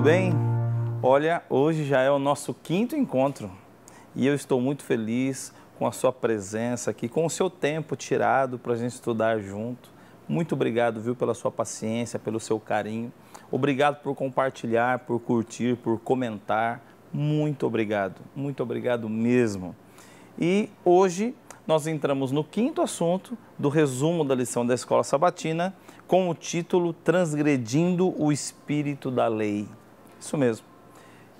tudo bem? Olha, hoje já é o nosso quinto encontro e eu estou muito feliz com a sua presença aqui, com o seu tempo tirado para a gente estudar junto. Muito obrigado, viu, pela sua paciência, pelo seu carinho. Obrigado por compartilhar, por curtir, por comentar. Muito obrigado, muito obrigado mesmo. E hoje nós entramos no quinto assunto do resumo da lição da escola sabatina com o título Transgredindo o Espírito da Lei. Isso mesmo.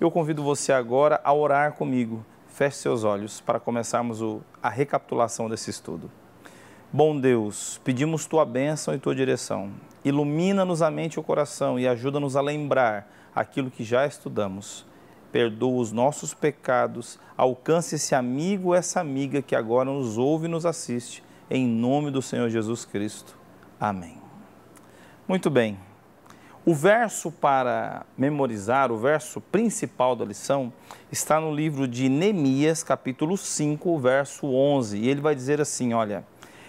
Eu convido você agora a orar comigo. Feche seus olhos para começarmos o, a recapitulação desse estudo. Bom Deus, pedimos tua bênção e tua direção. Ilumina-nos a mente e o coração e ajuda-nos a lembrar aquilo que já estudamos. Perdoa os nossos pecados, alcance esse amigo essa amiga que agora nos ouve e nos assiste, em nome do Senhor Jesus Cristo. Amém. Muito bem. O verso para memorizar, o verso principal da lição, está no livro de Neemias, capítulo 5, verso 11. E ele vai dizer assim: Olha,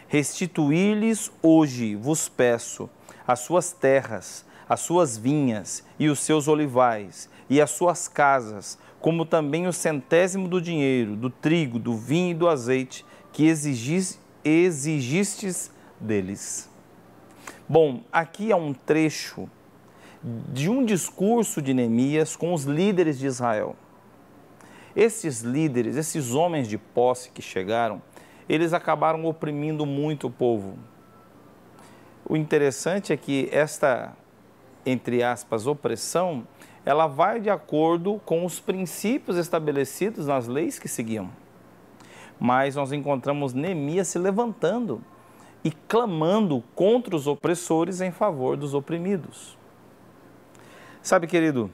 restituir-lhes hoje, vos peço, as suas terras, as suas vinhas e os seus olivais e as suas casas, como também o centésimo do dinheiro, do trigo, do vinho e do azeite que exigis, exigistes deles. Bom, aqui é um trecho de um discurso de Neemias com os líderes de Israel. Esses líderes, esses homens de posse que chegaram, eles acabaram oprimindo muito o povo. O interessante é que esta, entre aspas, opressão, ela vai de acordo com os princípios estabelecidos nas leis que seguiam. Mas nós encontramos Neemias se levantando e clamando contra os opressores em favor dos oprimidos. Sabe, querido,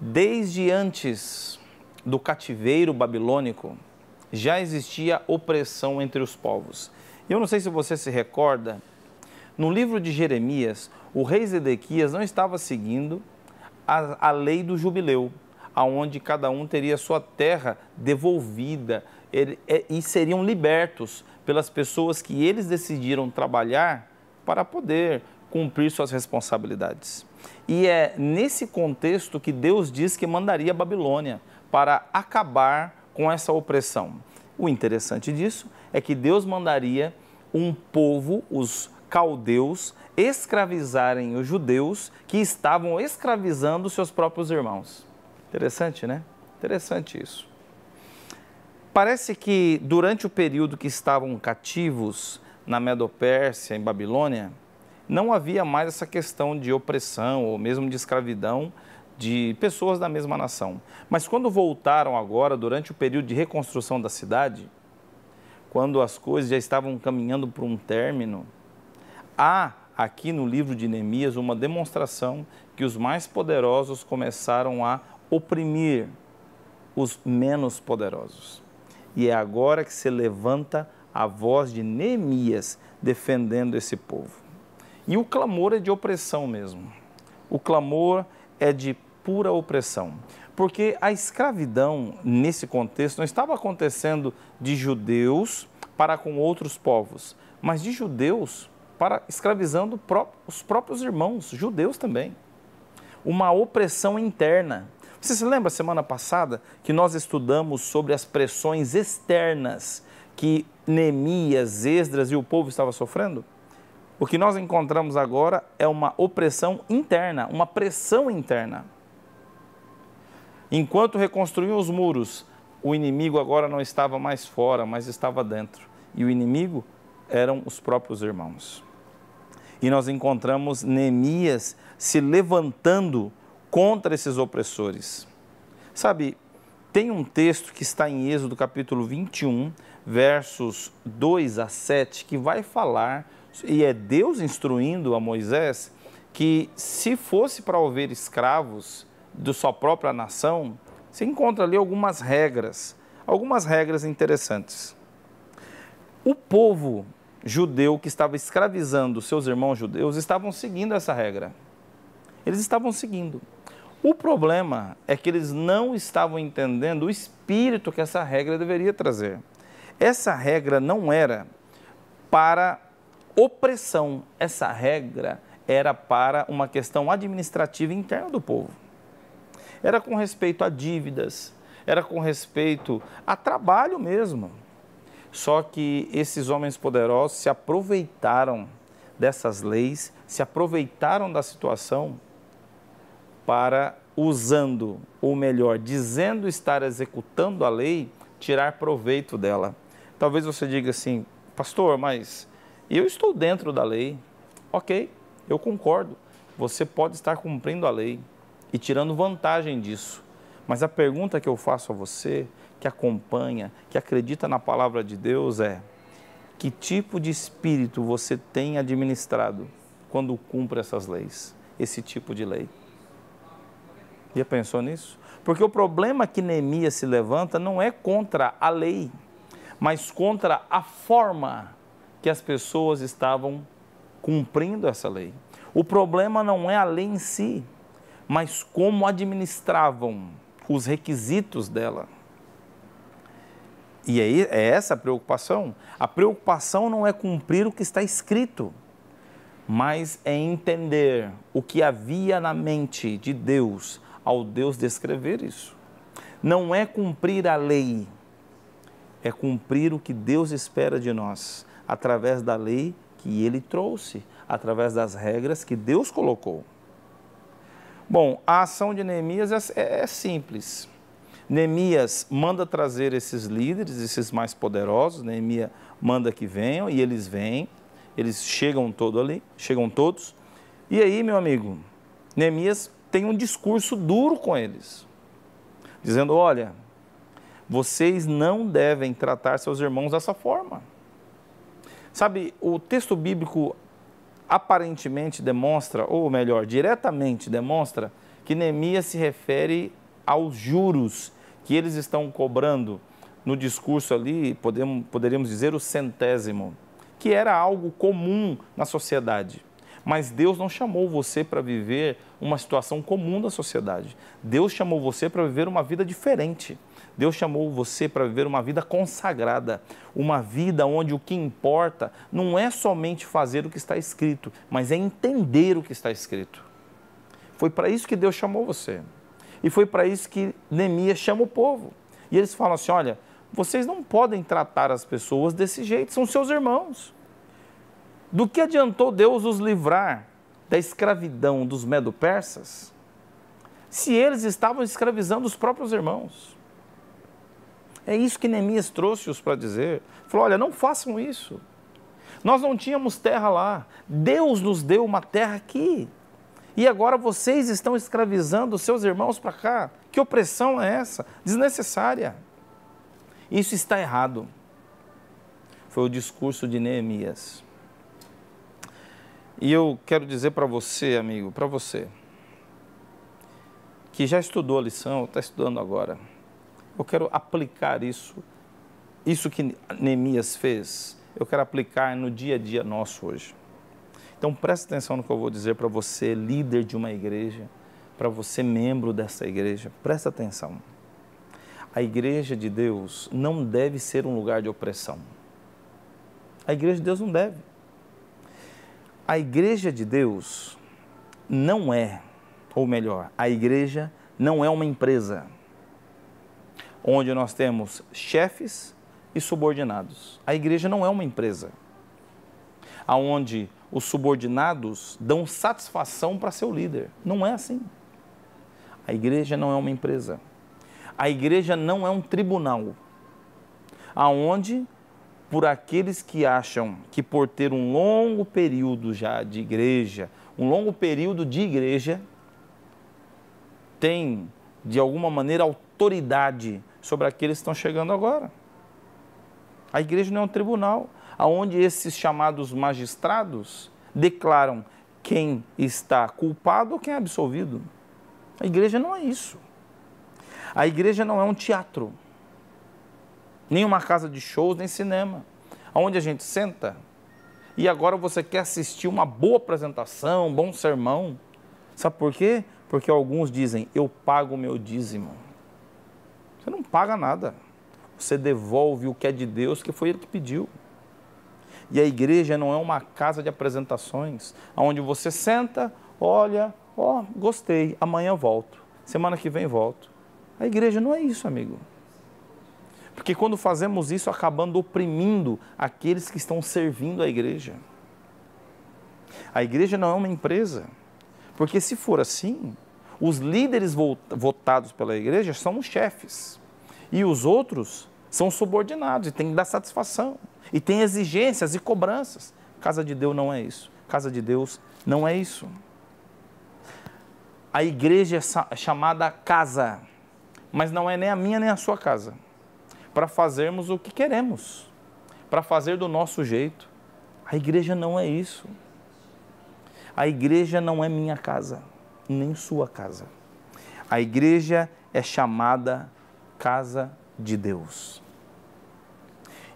desde antes do cativeiro babilônico, já existia opressão entre os povos. Eu não sei se você se recorda, no livro de Jeremias, o rei Zedequias não estava seguindo a, a lei do jubileu, aonde cada um teria sua terra devolvida é, e seriam libertos pelas pessoas que eles decidiram trabalhar para poder cumprir suas responsabilidades. E é nesse contexto que Deus diz que mandaria a Babilônia para acabar com essa opressão. O interessante disso é que Deus mandaria um povo, os caldeus, escravizarem os judeus que estavam escravizando seus próprios irmãos. Interessante, né? Interessante isso. Parece que durante o período que estavam cativos na Medopérsia, em Babilônia, não havia mais essa questão de opressão ou mesmo de escravidão de pessoas da mesma nação. Mas quando voltaram agora, durante o período de reconstrução da cidade, quando as coisas já estavam caminhando para um término, há aqui no livro de Neemias uma demonstração que os mais poderosos começaram a oprimir os menos poderosos. E é agora que se levanta a voz de Neemias defendendo esse povo. E o clamor é de opressão mesmo. O clamor é de pura opressão. Porque a escravidão, nesse contexto, não estava acontecendo de judeus para com outros povos, mas de judeus para escravizando os próprios irmãos, judeus também. Uma opressão interna. Você se lembra semana passada que nós estudamos sobre as pressões externas que Neemias, Esdras e o povo estavam sofrendo? O que nós encontramos agora é uma opressão interna, uma pressão interna. Enquanto reconstruíam os muros, o inimigo agora não estava mais fora, mas estava dentro. E o inimigo eram os próprios irmãos. E nós encontramos Neemias se levantando contra esses opressores. Sabe, tem um texto que está em Êxodo capítulo 21, versos 2 a 7, que vai falar e é Deus instruindo a Moisés que se fosse para haver escravos de sua própria nação, se encontra ali algumas regras, algumas regras interessantes. O povo judeu que estava escravizando seus irmãos judeus estavam seguindo essa regra. Eles estavam seguindo. O problema é que eles não estavam entendendo o espírito que essa regra deveria trazer. Essa regra não era para opressão. Essa regra era para uma questão administrativa interna do povo. Era com respeito a dívidas, era com respeito a trabalho mesmo. Só que esses homens poderosos se aproveitaram dessas leis, se aproveitaram da situação para, usando, ou melhor, dizendo estar executando a lei, tirar proveito dela. Talvez você diga assim, pastor, mas eu estou dentro da lei. Ok, eu concordo. Você pode estar cumprindo a lei e tirando vantagem disso. Mas a pergunta que eu faço a você, que acompanha, que acredita na palavra de Deus é: que tipo de espírito você tem administrado quando cumpre essas leis, esse tipo de lei? Já pensou nisso? Porque o problema que Neemias se levanta não é contra a lei, mas contra a forma que as pessoas estavam cumprindo essa lei. O problema não é a lei em si, mas como administravam os requisitos dela. E aí é essa a preocupação. A preocupação não é cumprir o que está escrito, mas é entender o que havia na mente de Deus ao Deus descrever isso. Não é cumprir a lei, é cumprir o que Deus espera de nós através da lei que ele trouxe, através das regras que Deus colocou. Bom, a ação de Neemias é, é simples. Neemias manda trazer esses líderes, esses mais poderosos, Neemias manda que venham e eles vêm, eles chegam todo ali, chegam todos. E aí, meu amigo, Neemias tem um discurso duro com eles, dizendo: olha, vocês não devem tratar seus irmãos dessa forma. Sabe, o texto bíblico aparentemente demonstra, ou melhor, diretamente demonstra, que Neemias se refere aos juros que eles estão cobrando no discurso ali, podemos, poderíamos dizer o centésimo, que era algo comum na sociedade. Mas Deus não chamou você para viver uma situação comum da sociedade. Deus chamou você para viver uma vida diferente. Deus chamou você para viver uma vida consagrada, uma vida onde o que importa não é somente fazer o que está escrito, mas é entender o que está escrito. Foi para isso que Deus chamou você. E foi para isso que Neemias chama o povo. E eles falam assim: olha, vocês não podem tratar as pessoas desse jeito, são seus irmãos. Do que adiantou Deus os livrar da escravidão dos medo-persas, se eles estavam escravizando os próprios irmãos? É isso que Neemias trouxe-os para dizer. Falou: olha, não façam isso. Nós não tínhamos terra lá. Deus nos deu uma terra aqui. E agora vocês estão escravizando os seus irmãos para cá. Que opressão é essa? Desnecessária. Isso está errado. Foi o discurso de Neemias. E eu quero dizer para você, amigo, para você, que já estudou a lição, está estudando agora eu quero aplicar isso, isso que Neemias fez, eu quero aplicar no dia a dia nosso hoje. Então preste atenção no que eu vou dizer para você, líder de uma igreja, para você, membro dessa igreja, presta atenção. A igreja de Deus não deve ser um lugar de opressão. A igreja de Deus não deve. A igreja de Deus não é, ou melhor, a igreja não é uma empresa onde nós temos chefes e subordinados. A igreja não é uma empresa, aonde os subordinados dão satisfação para seu líder. Não é assim. A igreja não é uma empresa. A igreja não é um tribunal, aonde por aqueles que acham que por ter um longo período já de igreja, um longo período de igreja, tem de alguma maneira autoridade sobre aqueles que estão chegando agora. A igreja não é um tribunal, aonde esses chamados magistrados declaram quem está culpado ou quem é absolvido. A igreja não é isso. A igreja não é um teatro, nem uma casa de shows, nem cinema, onde a gente senta e agora você quer assistir uma boa apresentação, um bom sermão. Sabe por quê? Porque alguns dizem: Eu pago o meu dízimo. Você não paga nada. Você devolve o que é de Deus, que foi Ele que pediu. E a igreja não é uma casa de apresentações, onde você senta, olha, ó, oh, gostei, amanhã volto, semana que vem volto. A igreja não é isso, amigo. Porque quando fazemos isso, acabando oprimindo aqueles que estão servindo a igreja. A igreja não é uma empresa. Porque se for assim, os líderes votados pela igreja são os chefes. E os outros são subordinados e têm que dar satisfação. E tem exigências e cobranças. Casa de Deus não é isso. Casa de Deus não é isso. A igreja é chamada casa, mas não é nem a minha nem a sua casa para fazermos o que queremos, para fazer do nosso jeito. A igreja não é isso. A igreja não é minha casa, nem sua casa. A igreja é chamada casa de Deus.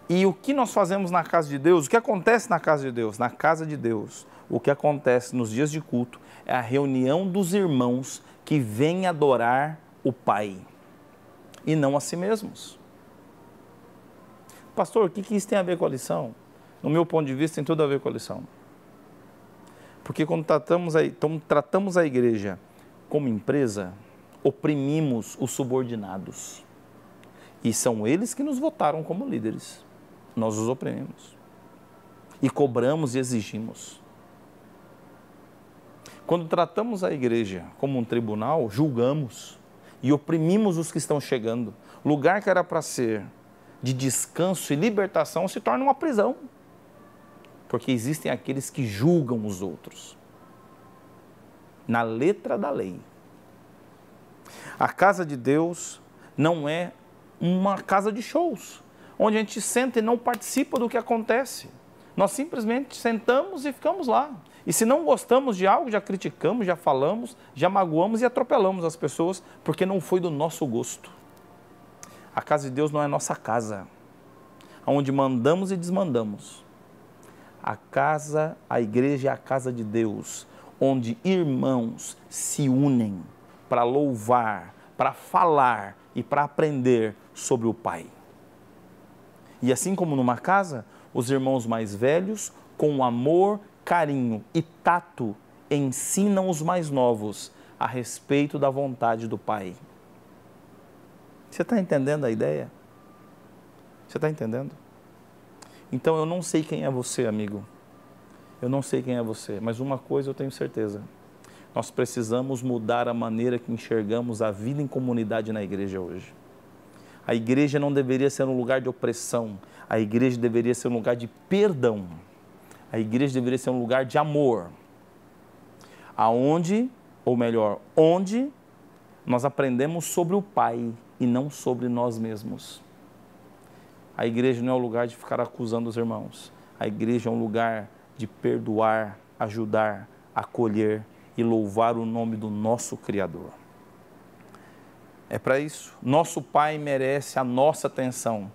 E o que nós fazemos na casa de Deus? O que acontece na casa de Deus? Na casa de Deus, o que acontece nos dias de culto é a reunião dos irmãos que vêm adorar o Pai e não a si mesmos. Pastor, o que, isso tem a ver com a lição? No meu ponto de vista, tem tudo a ver com a lição. Porque quando tratamos a, então, tratamos a igreja como empresa, oprimimos os subordinados. E são eles que nos votaram como líderes. Nós os oprimimos. E cobramos e exigimos. Quando tratamos a igreja como um tribunal, julgamos e oprimimos os que estão chegando. Lugar que era para ser de descanso e libertação se torna uma prisão. Porque existem aqueles que julgam os outros. Na letra da lei. A casa de Deus não é uma casa de shows, onde a gente senta e não participa do que acontece. Nós simplesmente sentamos e ficamos lá. E se não gostamos de algo, já criticamos, já falamos, já magoamos e atropelamos as pessoas, porque não foi do nosso gosto. A casa de Deus não é nossa casa, onde mandamos e desmandamos. A casa, a igreja é a casa de Deus, onde irmãos se unem para louvar, para falar e para aprender sobre o Pai. E assim como numa casa, os irmãos mais velhos, com amor, carinho e tato, ensinam os mais novos a respeito da vontade do Pai. Você está entendendo a ideia? Você está entendendo? Então eu não sei quem é você, amigo. Eu não sei quem é você, mas uma coisa eu tenho certeza. Nós precisamos mudar a maneira que enxergamos a vida em comunidade na igreja hoje. A igreja não deveria ser um lugar de opressão, a igreja deveria ser um lugar de perdão. A igreja deveria ser um lugar de amor. Aonde, ou melhor, onde nós aprendemos sobre o Pai e não sobre nós mesmos. A igreja não é o lugar de ficar acusando os irmãos. A igreja é um lugar de perdoar, ajudar, acolher e louvar o nome do nosso Criador. É para isso. Nosso Pai merece a nossa atenção,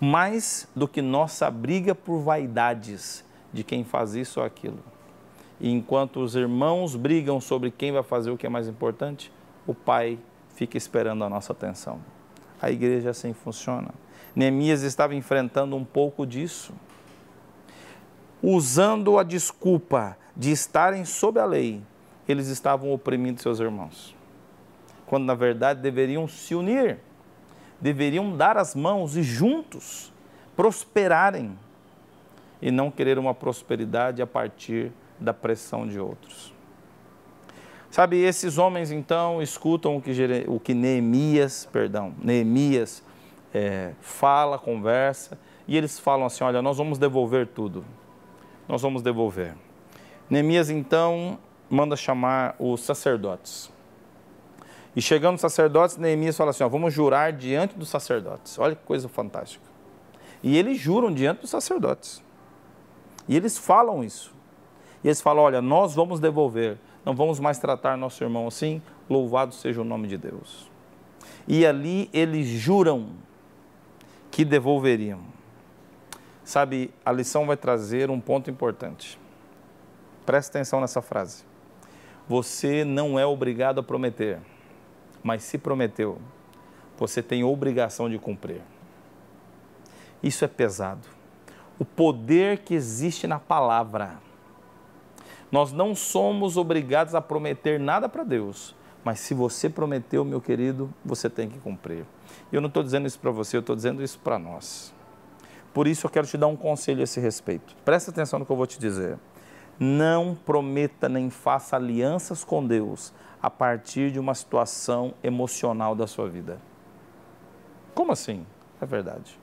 mais do que nossa briga por vaidades de quem faz isso ou aquilo. E enquanto os irmãos brigam sobre quem vai fazer o que é mais importante, o Pai fica esperando a nossa atenção. A igreja assim funciona. Neemias estava enfrentando um pouco disso. Usando a desculpa de estarem sob a lei, eles estavam oprimindo seus irmãos. Quando na verdade deveriam se unir, deveriam dar as mãos e juntos prosperarem e não querer uma prosperidade a partir da pressão de outros. Sabe, esses homens então escutam o que, o que Neemias, perdão, Neemias é, fala, conversa, e eles falam assim: olha, nós vamos devolver tudo. Nós vamos devolver. Neemias então manda chamar os sacerdotes. E chegando os sacerdotes, Neemias fala assim: ó, vamos jurar diante dos sacerdotes. Olha que coisa fantástica. E eles juram diante dos sacerdotes. E eles falam isso. E eles falam: olha, nós vamos devolver não vamos mais tratar nosso irmão assim, louvado seja o nome de Deus. E ali eles juram que devolveriam. Sabe, a lição vai trazer um ponto importante. Preste atenção nessa frase. Você não é obrigado a prometer, mas se prometeu, você tem obrigação de cumprir. Isso é pesado. o poder que existe na palavra. Nós não somos obrigados a prometer nada para Deus, mas se você prometeu, meu querido, você tem que cumprir. E eu não estou dizendo isso para você, eu estou dizendo isso para nós. Por isso eu quero te dar um conselho a esse respeito. Presta atenção no que eu vou te dizer. Não prometa nem faça alianças com Deus a partir de uma situação emocional da sua vida. Como assim? É verdade.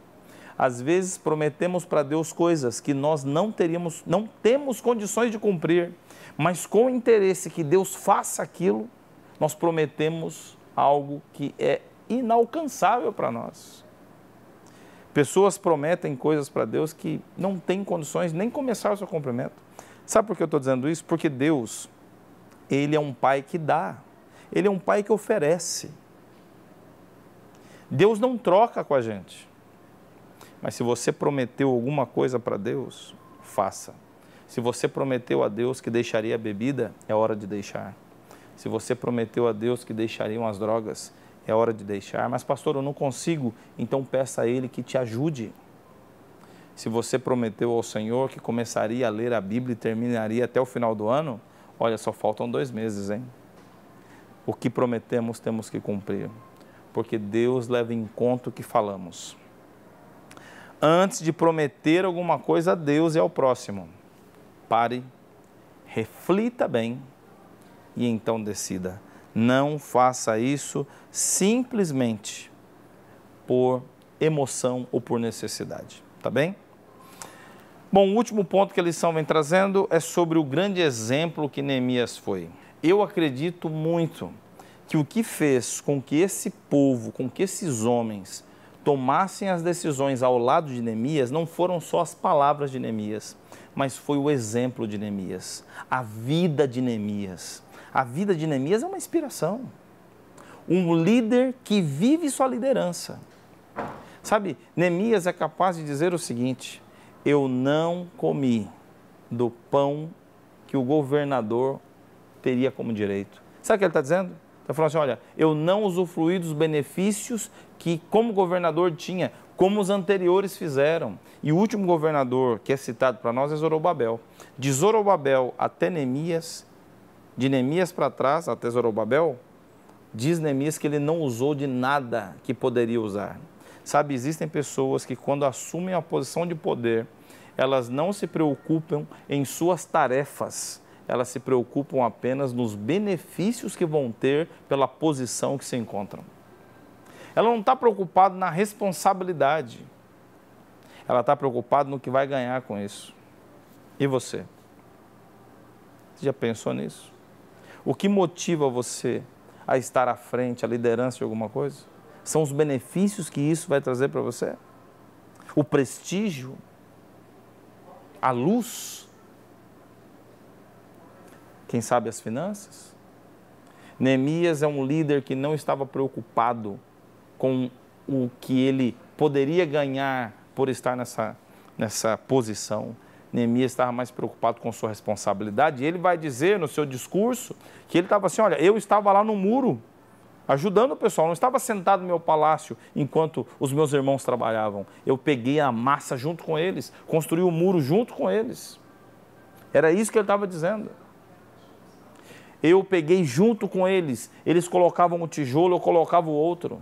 Às vezes prometemos para Deus coisas que nós não teríamos, não temos condições de cumprir, mas com o interesse que Deus faça aquilo, nós prometemos algo que é inalcançável para nós. Pessoas prometem coisas para Deus que não têm condições nem começar o seu cumprimento. Sabe por que eu estou dizendo isso? Porque Deus, Ele é um Pai que dá, Ele é um Pai que oferece. Deus não troca com a gente. Mas se você prometeu alguma coisa para Deus, faça. Se você prometeu a Deus que deixaria a bebida, é hora de deixar. Se você prometeu a Deus que deixariam as drogas, é hora de deixar. Mas, pastor, eu não consigo, então peça a Ele que te ajude. Se você prometeu ao Senhor que começaria a ler a Bíblia e terminaria até o final do ano, olha, só faltam dois meses, hein? O que prometemos temos que cumprir, porque Deus leva em conta o que falamos. Antes de prometer alguma coisa a Deus e ao próximo, pare, reflita bem e então decida. Não faça isso simplesmente por emoção ou por necessidade, tá bem? Bom, o último ponto que a lição vem trazendo é sobre o grande exemplo que Neemias foi. Eu acredito muito que o que fez com que esse povo, com que esses homens tomassem as decisões ao lado de Neemias não foram só as palavras de Neemias, mas foi o exemplo de Neemias, a vida de Neemias. A vida de Neemias é uma inspiração. Um líder que vive sua liderança. Sabe, Neemias é capaz de dizer o seguinte: Eu não comi do pão que o governador teria como direito. Sabe o que ele está dizendo? Está falando assim: olha, eu não usufruí dos benefícios que, como governador, tinha, como os anteriores fizeram. E o último governador que é citado para nós é Zorobabel. De Zorobabel até Neemias, de Neemias para trás, até Zorobabel, diz Neemias que ele não usou de nada que poderia usar. Sabe, existem pessoas que quando assumem a posição de poder, elas não se preocupam em suas tarefas, elas se preocupam apenas nos benefícios que vão ter pela posição que se encontram. Ela não está preocupada na responsabilidade, ela está preocupada no que vai ganhar com isso. E você? Você já pensou nisso? O que motiva você a estar à frente, a liderança de alguma coisa? São os benefícios que isso vai trazer para você? O prestígio? A luz? Quem sabe as finanças? Neemias é um líder que não estava preocupado com o que ele poderia ganhar por estar nessa, nessa posição. Neemias estava mais preocupado com sua responsabilidade. E ele vai dizer no seu discurso que ele estava assim: olha, eu estava lá no muro, ajudando o pessoal, não estava sentado no meu palácio enquanto os meus irmãos trabalhavam. Eu peguei a massa junto com eles, construí o muro junto com eles. Era isso que ele estava dizendo. Eu peguei junto com eles, eles colocavam o tijolo, eu colocava o outro.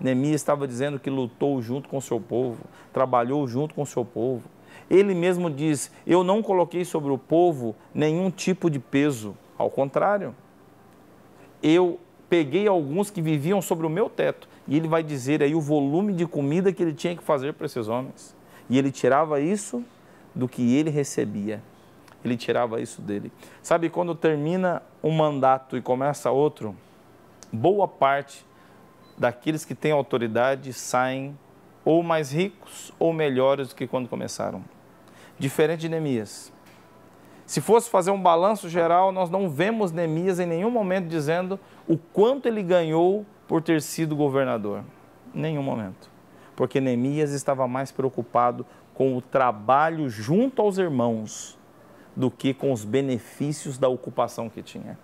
Neemias estava dizendo que lutou junto com o seu povo, trabalhou junto com o seu povo. Ele mesmo diz: Eu não coloquei sobre o povo nenhum tipo de peso. Ao contrário, eu peguei alguns que viviam sobre o meu teto. E ele vai dizer aí o volume de comida que ele tinha que fazer para esses homens. E ele tirava isso do que ele recebia. Ele tirava isso dele. Sabe quando termina um mandato e começa outro? Boa parte daqueles que têm autoridade saem ou mais ricos ou melhores do que quando começaram diferente de Neemias. Se fosse fazer um balanço geral, nós não vemos Neemias em nenhum momento dizendo o quanto ele ganhou por ter sido governador. Nenhum momento. Porque Neemias estava mais preocupado com o trabalho junto aos irmãos do que com os benefícios da ocupação que tinha.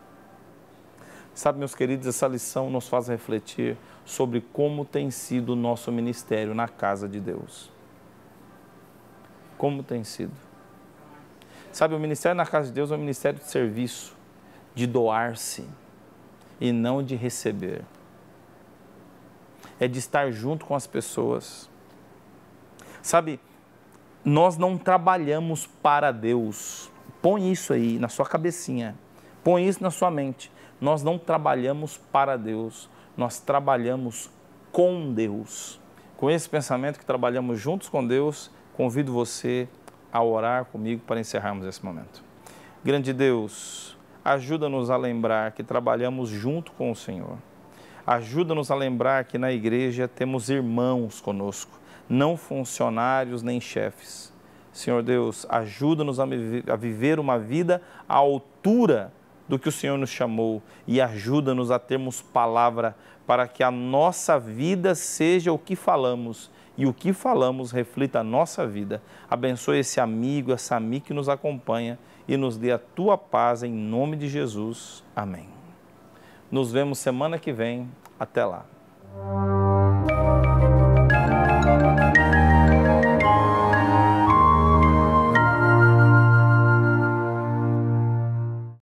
Sabe, meus queridos, essa lição nos faz refletir sobre como tem sido o nosso ministério na casa de Deus Como tem sido? Sabe, o ministério na casa de Deus é um ministério de serviço, de doar-se e não de receber. É de estar junto com as pessoas. Sabe, nós não trabalhamos para Deus. Põe isso aí na sua cabecinha. Põe isso na sua mente. Nós não trabalhamos para Deus, nós trabalhamos com Deus. Com esse pensamento que trabalhamos juntos com Deus, convido você a orar comigo para encerrarmos esse momento. Grande Deus, ajuda-nos a lembrar que trabalhamos junto com o Senhor. Ajuda-nos a lembrar que na igreja temos irmãos conosco, não funcionários nem chefes. Senhor Deus, ajuda-nos a viver uma vida à altura do que o Senhor nos chamou e ajuda-nos a termos palavra para que a nossa vida seja o que falamos e o que falamos reflita a nossa vida. Abençoe esse amigo, essa amiga que nos acompanha e nos dê a tua paz em nome de Jesus. Amém. Nos vemos semana que vem. Até lá.